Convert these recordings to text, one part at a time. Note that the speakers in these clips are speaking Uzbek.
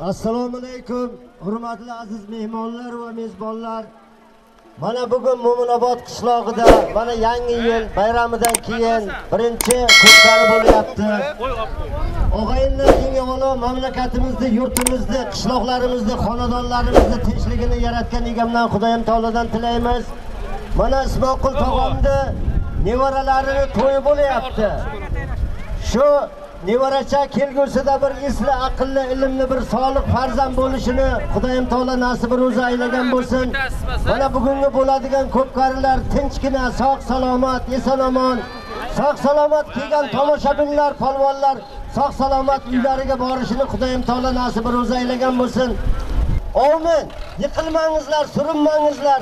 assalomu alaykum hurmatli aziz mehmonlar va mezbonlar. Mana bugun mo'minobod qishlog'ida mana yangi yil bayramidan keyin birinchi ko'pkari bo'lyapti. Og'ayinlar eng avvalo mamlakatimizni yurtimizni qishloqlarimizni xonadonlarimizni tinchligini yaratgan egamdan xudoyim taolodan tilaymiz. Mana ismoqul tog'amni nevaralarini to'yi bo'lyapti. Shu nevaracha kelgusida bir esli aqlli ilmli bir solih farzand bo'lishini xudoyim taolo nasib ro'za aylagan bo'lsin. Mana bugungi bo'ladigan ko'pkarilar tinchgina sog' salomat eson omon. Sog' salomat kelgan tomoshabinlar polvonlar sog' salomat uylariga borishini xudoyim taolo nasib ro'za aylagan bo'lsin. Omin! Yiqilmangizlar surinmangizlar.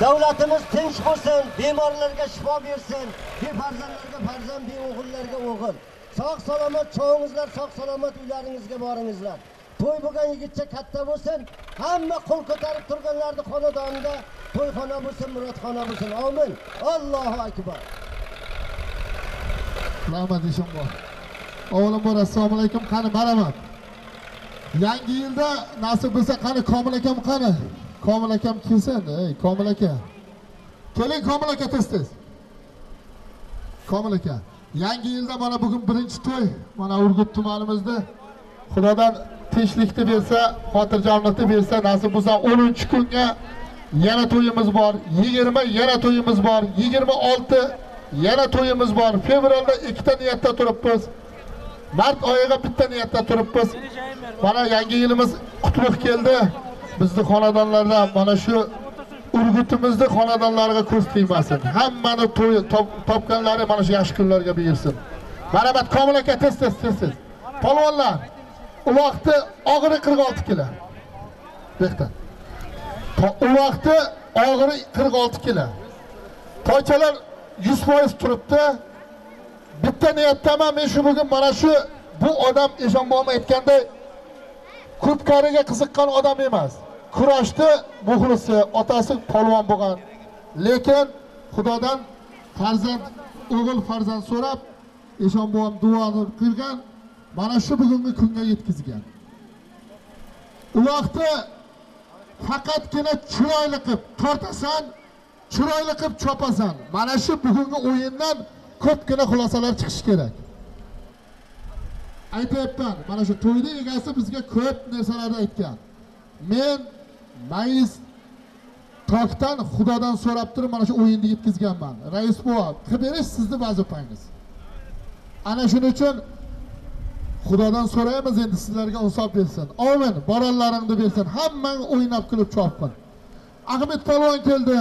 Davlatimiz tinch bo'lsin bemorlarga shifo bersin. Befarzandlarga farzand beo'g'illarga o'g'il. Sog' salomat cho'ng'izlar sog' salomat uylaringizga boringizlar. To'y bo'lgan yigitcha katta bo'lsin hamma qo'l ko'tarib turganlarni xonadonida to'yxona bo'lsin murodxona bo'lsin. Omin. Allohu akbar. Rahmat eshonboy. Avvalambor assalomu alaykum. Qani marhamat yangi yilda nasib bo'lsa qani komil akam qani? Komil akam kelsin ey komil aka. Keling komil aka tez tez komil aka. Yangi yilda mana bugun birinchi to'y mana urgut tumanimizda. Xudodan tinchlikni bersa xotirjamlikni bersa nasib bo'lsa o'ninchi kunga yana to'yimiz bor yigirma yana to'yimiz bor yigirma olti yana to'yimiz bor. Fevralda ikkita niyatda turibmiz. Mart oyiga bitta niyatda turibmiz. Mana yangi yilimiz qutlug' keldi. Bizni xonadonlardan mana shu urgutimizni xonadonlariga ko'z tegmasin. Hammani to'y topganlari mana shu yaxshi kunlarga buyursin marhamat komil aka tez tez tez tez. Polvonlar uloqni og'iri qirq olti kilo. Bu yoqda uloqni og'iri qirq olti kilo. Toychalar yuz foiz turibdi. Bitta niyatdaman men shu bugun mana shu bu odam eshonbobom aytganday ko'pkariga qiziqqan odam emas. Kurashni muxlisi otasi polvon bo'lgan. Lekin xudodan farzand o'g'il farzand so'rab eshonbobom duoni qilgan mana shu bugungi kunga yetkazgan. U vaqtda faqatgina chiroyli qilib tortasan chiroyli qilib chopasan. Mana shu bugungi o'yindan ko'pgina xulosalar chiqishi kerak. Aytyapman mana shu to'yni egasi bizga ko'p narsalarni aytgan. Men mayiz tokdan xudodan so'rab turib mana shu o'yinni yetkazganman. Rais bova qilib berish sizni vazifangiz ana shuning uchun xudodan so'raymiz endi sizlarga insof bersin. Omin boronlaringni bersin. Hammang o'ynab kulib chopqin. Ahmed polvon keldi.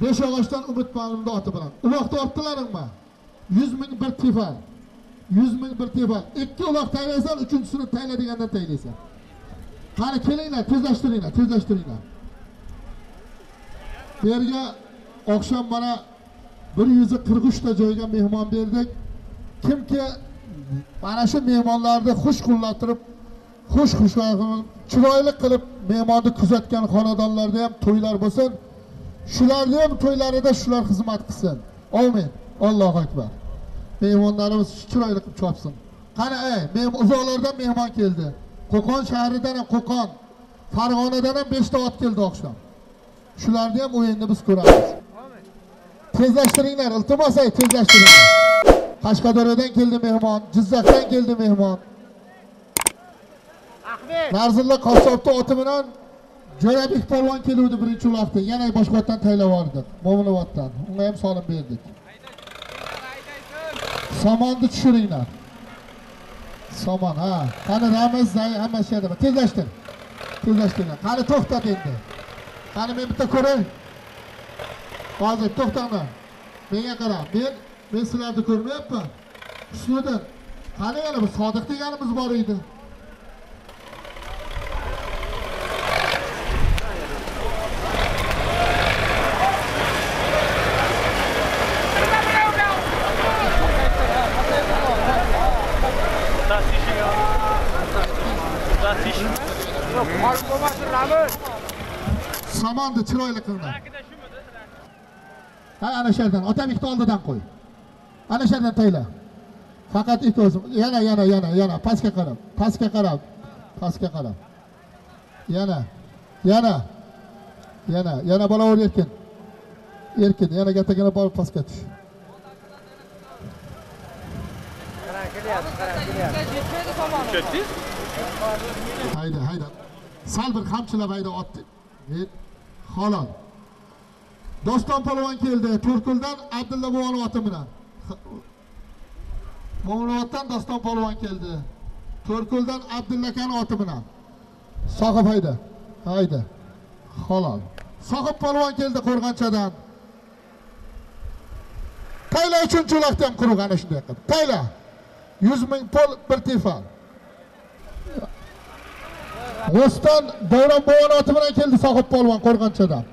Beshyog'ochdan umid ma'lumni oti bilan. Uloqni olibdilaringmi yuz ming bir tepa yuz ming bir tepa ikki uloq taylaysan uchinchisini tayla deganda taylaysan qani kelinglar tezlashtiringlar tezlashtiringlar. Bu yerga oqshom mana bir yuz qirq uchta joyga mehmon berdik. Kimki mana shu mehmonlarni xush quvlattirib xush xush chiroyli qilib mehmonni kuzatgan xonadonlarda ham to'ylar bo'lsin. Shularni ham to'ylarida shular xizmat qilsin. Omin. Allohu akbar. Mehmonlarimiz chiroyli qilib chopsin. Qani ey men- uzoqlardan mehmon keldi. Qo'qon shahridan ham qo'qon farg'onadan ham beshta ot keldi oqshom shularni ham o'yinni biz ko'ramiz tezlashtiringlar iltimos ey tezlashtiringlar qashqadaryodan keldi mehmon jizzaxdan keldi mehmon narzilla qassobni oti bilan jo'rabek polvon keluvdi birinchi uloqda yana boshqa otdan taylab yubordik mo'minoboddan unga ham solib berdik somonni tushiringlar somon ha. Qani ramiz Zay- hamma shu yerda tezlashtir tezlashtiringlar qani to'xtat endi qani men bitta ko'ray hozir to'xtanglar menga qara men men sizlarni ko'rmayapman husniddin qani yana bir sodiq deganimiz bor edi somonni chiroyli qilinglar ha ana shu yerdan otabekni oldidan qo'y ana shu yerdan tayla faqat ikki o'zim yana yana yana yana. Pastga qarab pastga qarab pastga qarab yana yana yana yana bolaver erkin. Erkin yana kattagina borib pastga tush hayda hayda sal bir qamchilab hayda otdi halol. Doston polvon keldi to'rtko'ldan abdulla buvani oti bilan. Mo'minoboddan doston polvon keldi to'rtko'ldan abdulla akani oti bilan. Sohib hayda hayda halol. Sohib polvon keldi qo'rg'onchadan tayla uchinchi uloqda ham quruq ana shunday qilib? Tayla yuz ming pul bir tefal Rostan davron buvani oti bilan keldi sohib polvon qo'rg'onchadan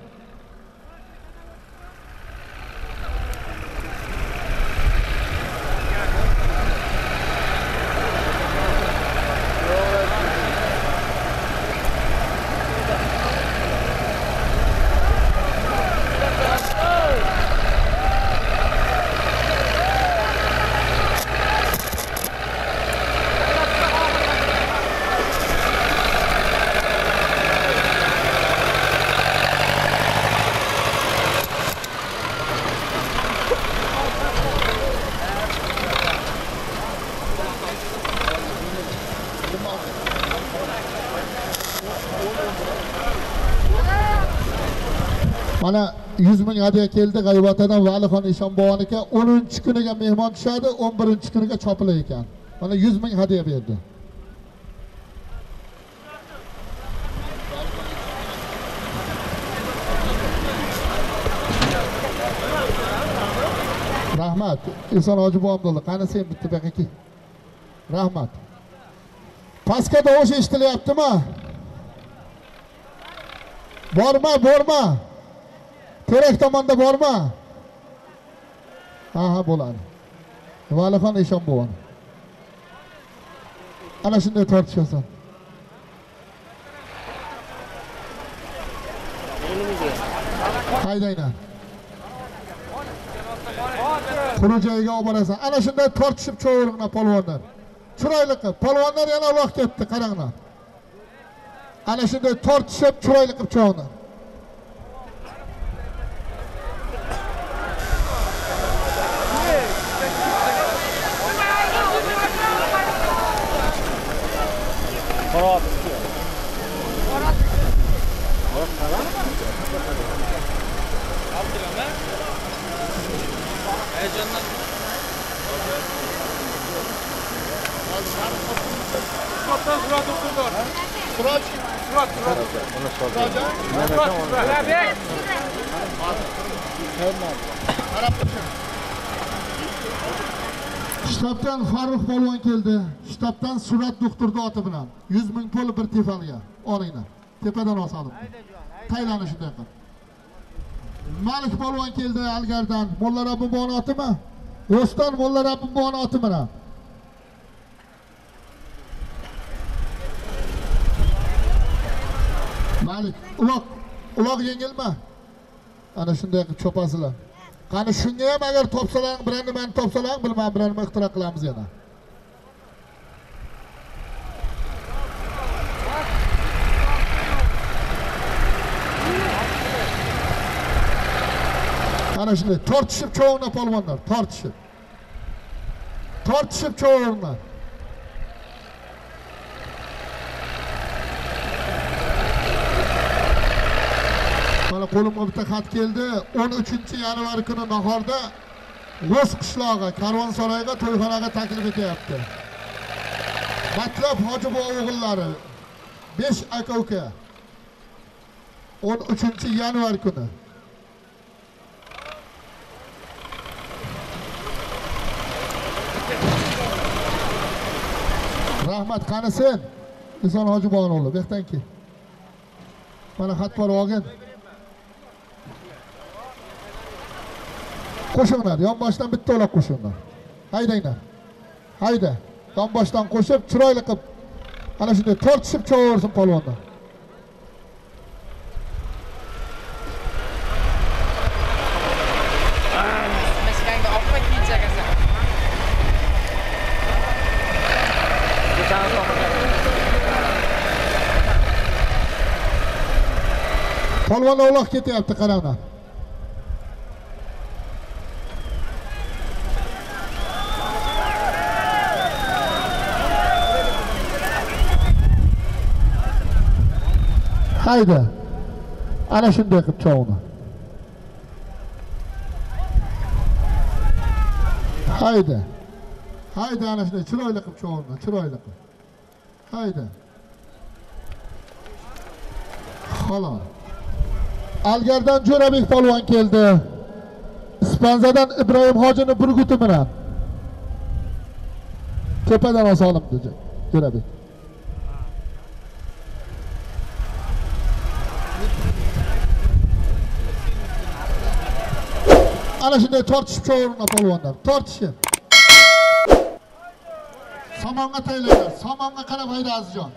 mana yuz ming hadya keldi g'ayvatadan valixon aka o'ninchi kuniga mehmon tushadi o'n birinchi kuniga chopilar ekan. Mana yuz ming hadya berdi. Rahmat. Eson hoji qani sen bitta bu yoqqa kel rahmat. Pastga tovush eshitilyaptimi? Borma borma. Terak tomonda bormi ha ha bo'ladi. Valixon eshonbuvani ana shunday tortishasan haydanglar quru joyiga olib borasan. Ana shunday tortishib cho'g'ringlar polvonlar. Chiroyli qilib polvonlar yana uloq ketdi qaranglar. Ana shunday tortishib chiroyli qilib cho'g'inglar surat oturdu. Surat, Surat, surat. Surat, Surat, shtabdan farruh polvon keldi. Shtabdan surat doktorni oti bilan. Yuz ming pul bir tefalga olinglar. Tepadan olsadim taylani shunday qilib malik polvon keldi algardan. Mulla rabbimoni otimi? O'ston mulla rabbimoni oti bilan malik uloq uloq yengilma ana shunday qilib chopasizlar qani shunga ham agar topsalaring biror nimani topsalaring bilmadim biror nima ixtiro qilamiz yana. Ana shunday tortishib cho'g'inglar polvonlar tortishib. Tortishib cho'g'inglar mana qo'limga bitta xat keldi. 13 yanvar kuni nahorda g'o'z qishlog'i karvonsaroyga to'yxonaga taklif etyapti. Matlab hojibo o'g'illari 5 aka uka 13 yanvar kuni. Rahmat qani sen eson hojibon o'g'li bu yoqdan kel mana xat bor olgin. qo'shinglar yonboshidan bitta o'lab qo'shinglar. Haydanglar. Hayda yonboshidan qo'shib chiroyli qilib ana shunday tortishib chovaversin polvonlar polvonlar uloq ketyapti qaranglar. Hayda ana shunday qilib chovni hayda hayda ana shunday chiroyli qilib chovni chiroyli qilib hayda xolos algardan jo'rabek polvon keldi ispanzadan ibrohim hojini burguti bilan tepadan osolimdi jo'rabek ana shunday tortishib cho'g'rini polvonlar tortishib somonga taylaylar somonga qarab hayda azizjon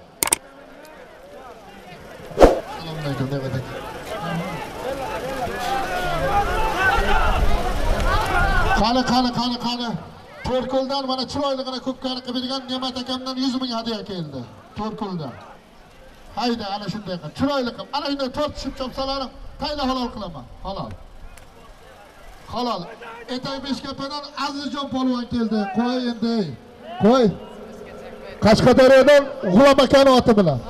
assalomu alaykum Ne'mat aka. qani qani qani qani to'rko'ldan mana chiroyligina ko'pkari qilib bergan ne'mat akamdan yuz ming hadya keldi to'rko'ldan hayda ana shunday qilib chiroyli qilib ana shunday tortishib chopsalarim tayla halol qilaman halol halol etay beshkapadan azizjon polvon keldi qo'y endi. Qo'y qashqadaryodan g'ulom akani oti bilan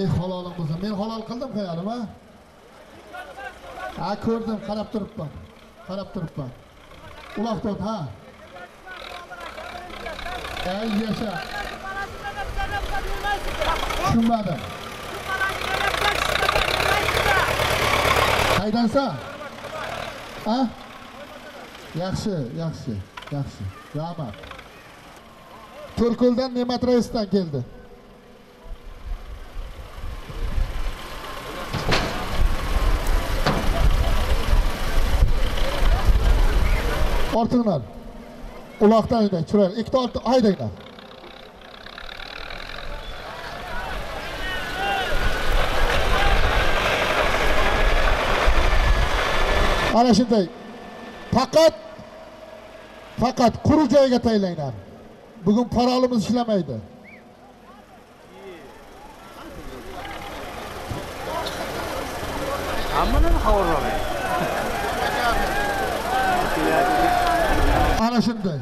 ey halolim bo'lsa men halol qildim qo'yanim a ha ko'rdim qarab turibman qarab turibman uloqtot ha? Ey yasha tushunmadim qaydansan ha? Yaxshi yaxshi yaxshi rahmat to'rko'ldan ne'mat raisdan keldi ortinglar uloqdan haydang chiroyli ikkita haydanglar ana shunday. Faqat faqat quruq joyga taylanglar bugun parolimiz ishlamaydi. Hammadan xabar ana shunday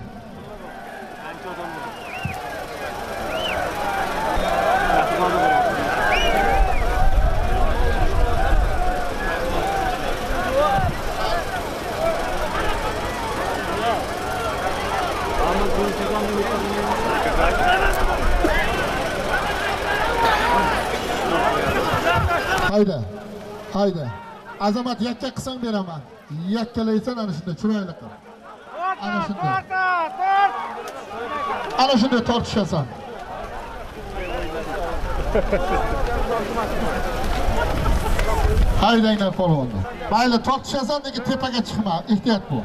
hayda hayda azamat yakka qilsang beraman. Yakkalaysan ana shunday chiroyli qil ana shunday. ana shunday tortishasan haydanglar polvonni mayli tortishasan lekin tepaga chiqma. Ehtiyot bo'l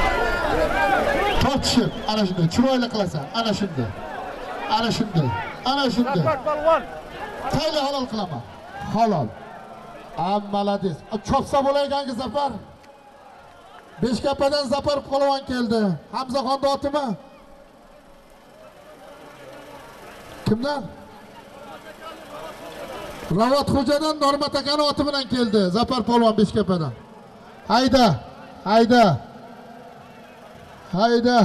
Tortishib ana shunday chiroyli qilasan ana shunday ana shunday ana shunday tayli halol qilaman halol a молодец chopsa bo'layotganki zafar. Beshkapadan zafar polvon keldi hamzaxonni otimi kimdan ravot xo'jadan normat akani oti bilan keldi zafar polvon beshkapadan hayda. Hayda hayda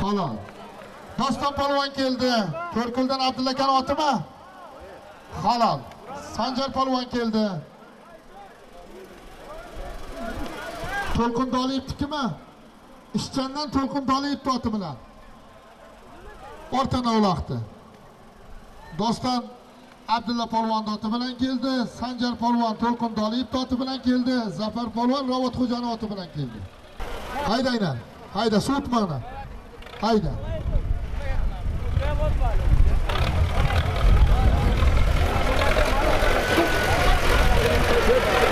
halol doston polvon keldi. To'rkuldan abdulla otimi? Halol sanjar polvon keldi. To'lqin doliyevnikimi ishchandan to'lqin toliyev oti bilan. O'rtana uloqdi doston abdulla polvon oti bilan keldi. Sanjar polvon to'lqin doliyev oti bilan keldi. Zafar polvon robotxo'jani oti bilan keldi. Haydanglar hayda sutmanglar hayda Otasi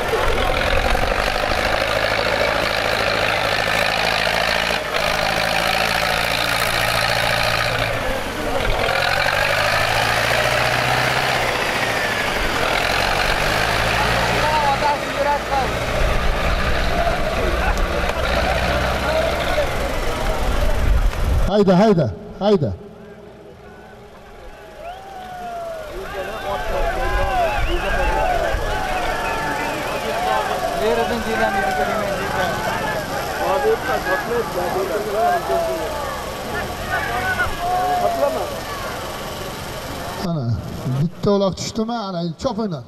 hayda hayda hayda Yeridan kelgan yerga demaydi. ana bitta uloq tushdimi ana chopinglar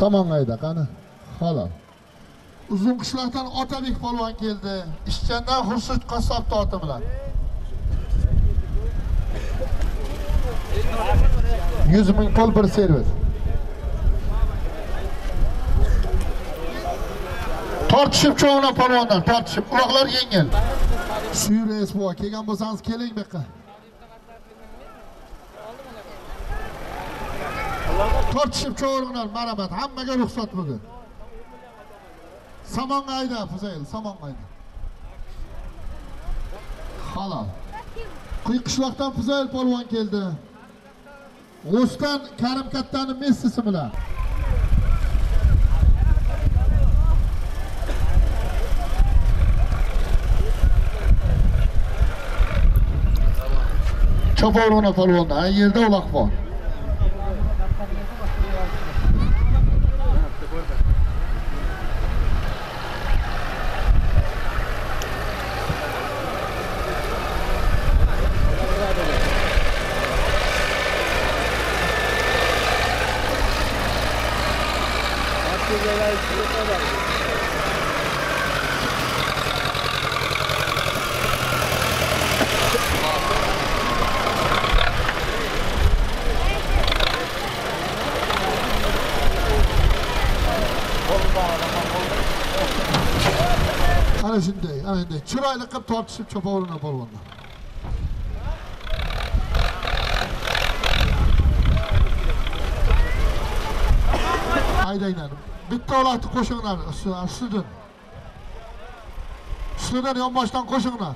Samongayda qani? Halol. Uzun qishloqdan otabek polvon keldi. Ishchandan xurshid qassob torti bilan. Yuz ming pul bir servis. Tortishib cho'g'ina polvondan tortishib. Uloqlar yengil. Suyur kelgan bo'lsangiz keling bu yoqqa tortishib cho'g'ringlar marhamat. Hammaga ruxsat bugun samonga ayda fuzayl samonga ayda halol. Qiy qishloqdan fuzayl polvon keldi. G'o'shdan karim kattani messisi bilan. Chopovro'na polvonda ha yerda uloq bor ana shunday ana shunday chiroyli qilib tortishib chopovro'na polvonlar haydanglar bitta uloqni qo'shinglar ustidan ustidan ustidan yonboshdan qo'shinglar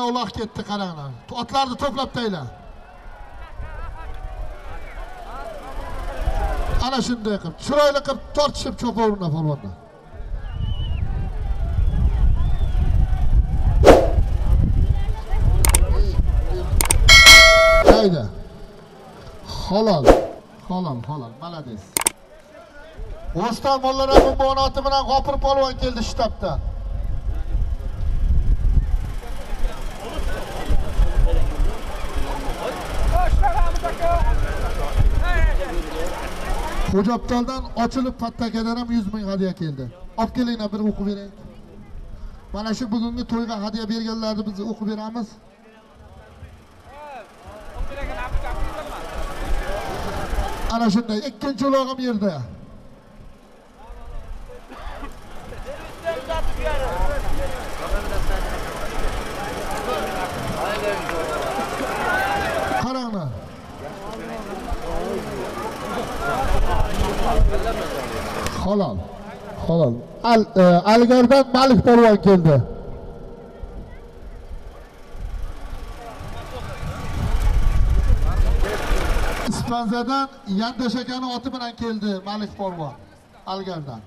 polvonlar uloq ketdi qaranglar. Otlarni to'plab ana shunday qilib chiroyli qilib tortishib chopaveringlar polvonlar hayda halol halol halol. Молодец o'ston mollari mumonoti bilan g'opir polvon keldi shtabdan xo'jabtoldan ochilib pattakadan ham yuz ming hadya keldi. Olib kelinglar bir o'qib beraylik mana shu bugungi to'yga hadya berganlarni biz o'qib beramiz. Ana shunday ikkinchi ulog'im yerda qaranglar halol halol. Aligardan e, algardan malik polvon keldi. Ispanziyadan yandash akani oti bilan keldi malik polvon algardan